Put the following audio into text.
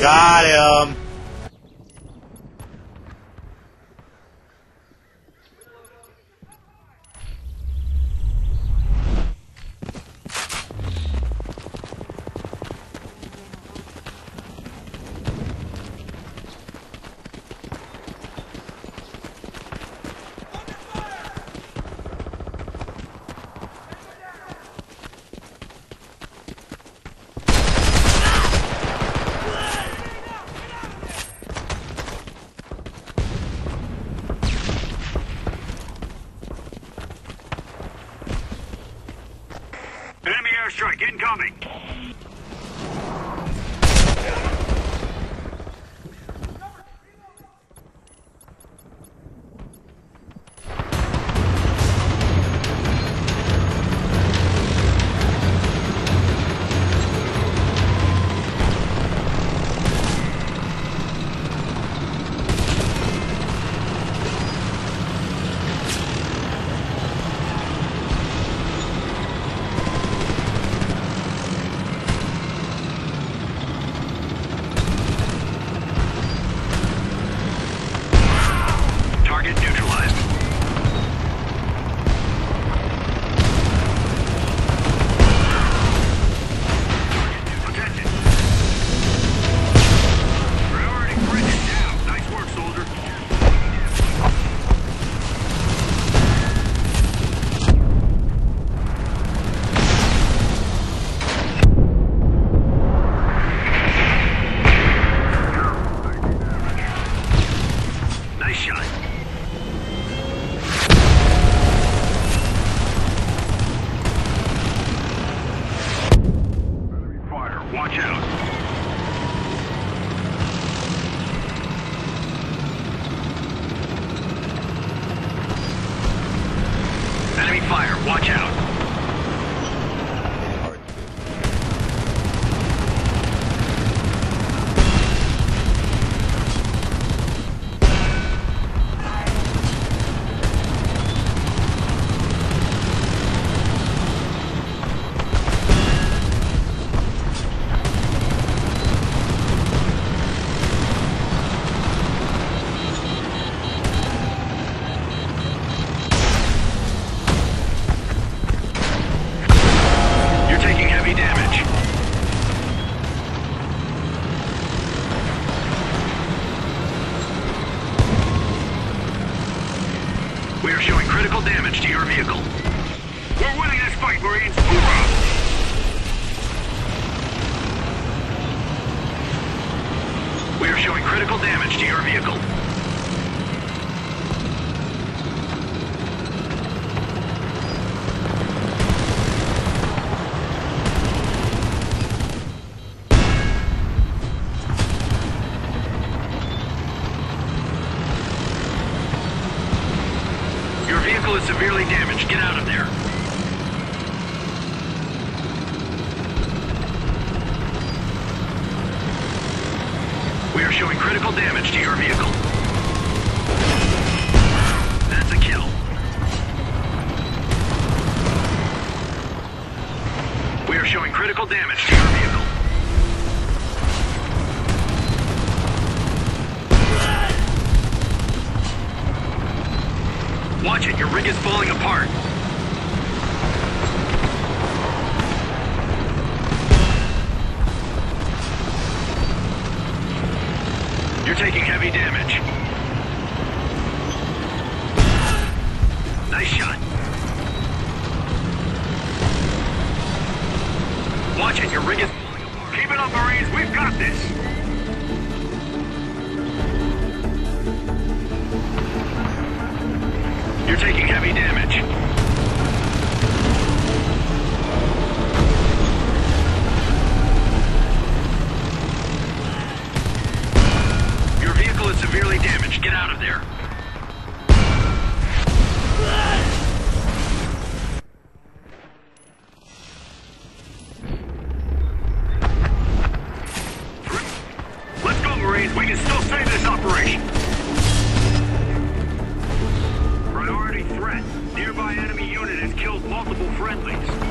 Got him. Enemy airstrike incoming. Shot. Fire. Watch out. Enemy fire. Watch out. Showing critical damage to your vehicle. We're winning this fight, Marines. Hoorah! We are showing critical damage to your vehicle. Is severely damaged. Get out of there. We are showing critical damage to your vehicle. That's a kill. We are showing critical damage to your vehicle. Watch it, your rig is falling apart. You're taking heavy damage. You're taking heavy damage. Your vehicle is severely damaged. Get out of there. Let's go, Marines. We can still save this operation. Nearby enemy unit has killed multiple friendlies.